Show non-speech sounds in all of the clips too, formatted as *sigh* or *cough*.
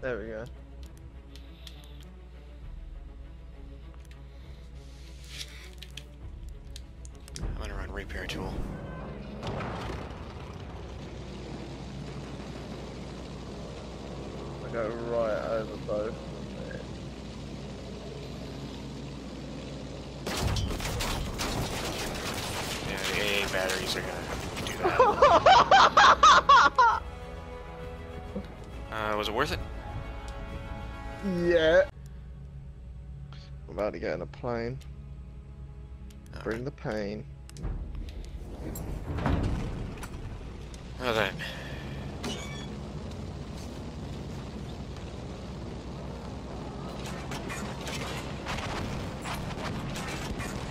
There we go. I'm gonna run repair tool. I go right over both. Yeah, the AA batteries are gonna do that. *laughs* uh, was it worth it? Yeah. I'm about to get in a plane. Alright. Bring the pain. Well then.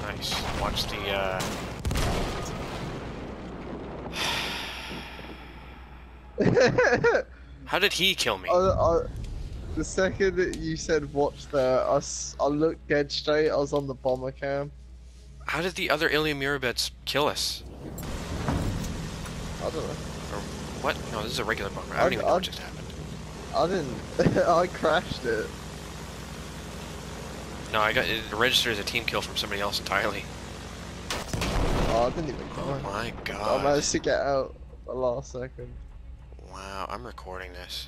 Nice. Watch the, uh... *sighs* *laughs* How did he kill me? I, I, the second that you said watch there, I looked dead straight. I was on the bomber cam. How did the other alien Mirabets kill us? I don't know. Or what? No, this is a regular bomber. I I- don't even know I- what just happened. I didn't. *laughs* I crashed it. No, I got it registered as a team kill from somebody else entirely. Oh, I didn't even Oh die. my I managed to get out the last second. Wow, I'm recording this.